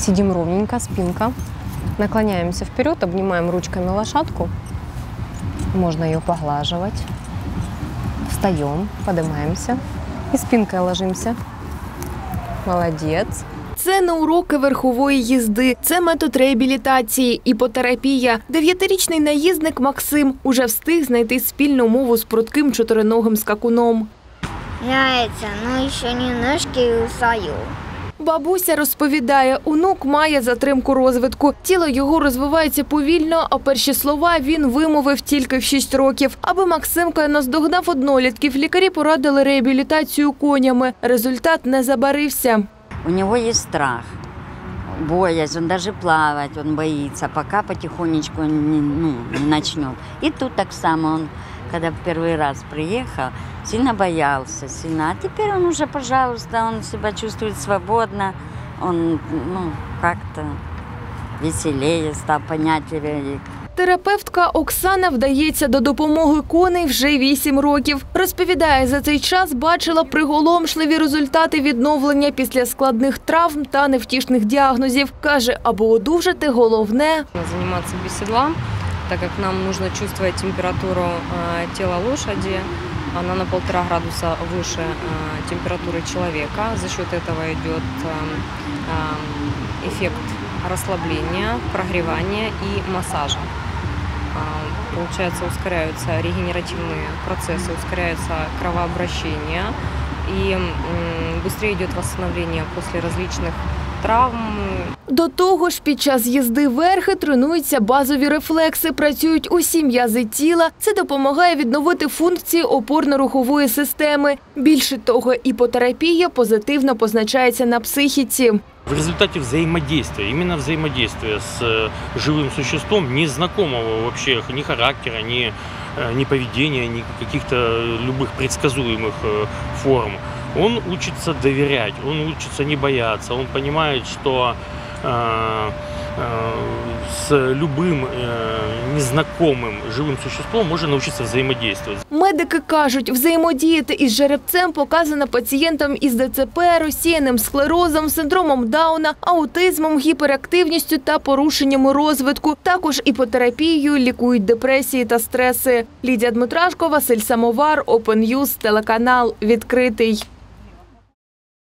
Сидим ровненько, спинка. Наклоняемся вперед, обнимаем ручками лошадку. Можно ее поглаживать. Встаем, поднимаемся и спинкой ложимся. Молодец. Це не уроки верхової їзди, це метод реабілітації, іпотерапія. Дев'ятирічний наїзник Максим уже встиг знайти спільну мову з прутким чотириногим скакуном. Нравится, но еще немножко и устаю. Бабуся розповідає, онук має затримку розвитку. Тіло його розвивається повільно, а перші слова він вимовив тільки в 6 років. Аби Максимка наздогнав однолітків, лікарі порадили реабілітацію конями. Результат не забарився. У него есть страх, боязнь, он даже плавать, он боится, пока потихонечку он не, ну, не начнет. И тут так само он, когда в первый раз приехал, сильно боялся, сильно. А теперь он уже, пожалуйста, он себя чувствует свободно, он ну, как-то веселее стал, понятливее. Терапевтка Оксана вдається до допомоги коней вже 8 років. Розповідає, за цей час бачила приголомшливі результати відновлення після складних травм та невтішних діагнозів. Каже, аби одужати, головне Заниматься без седла, так как нам нужно чувствовать температуру э, тела лошади. Она на полтора градуса выше э, температуры человека. За счет этого идет э, э, эффект расслабления, прогревания и массажа. А, Получается, ускоряются регенеративные процессы, ускоряется кровообращение и быстрее идет восстановление после различных травм, До того ж, під час їзди верхи тренуються базові рефлекси, працюють усі м'язи тіла. Це допомагає відновити функції опорно-рухової системи. Більше того, іпотерапія позитивно позначається на психіці. В результате взаимодействия, именно взаимодействия с э, живым существом, незнакомого вообще ни характера, ни, э, ни поведения, ни каких-то любых предсказуемых э, форм, он учится доверять, он учится не бояться, он понимает, что э, э, с любым э, незнакомым живым существом можно научиться взаимодействовать. Медики кажуть, взаємодіяти із жеребцем показано пацієнтам із ДЦП, розсіяним склерозом, синдромом Дауна, аутизмом, гіперактивністю та порушеннями розвитку. Також іпотерапією лікують депресії та стреси. Лідія Дмитрашко, Василь Самовар, Open News, телеканал відкритий.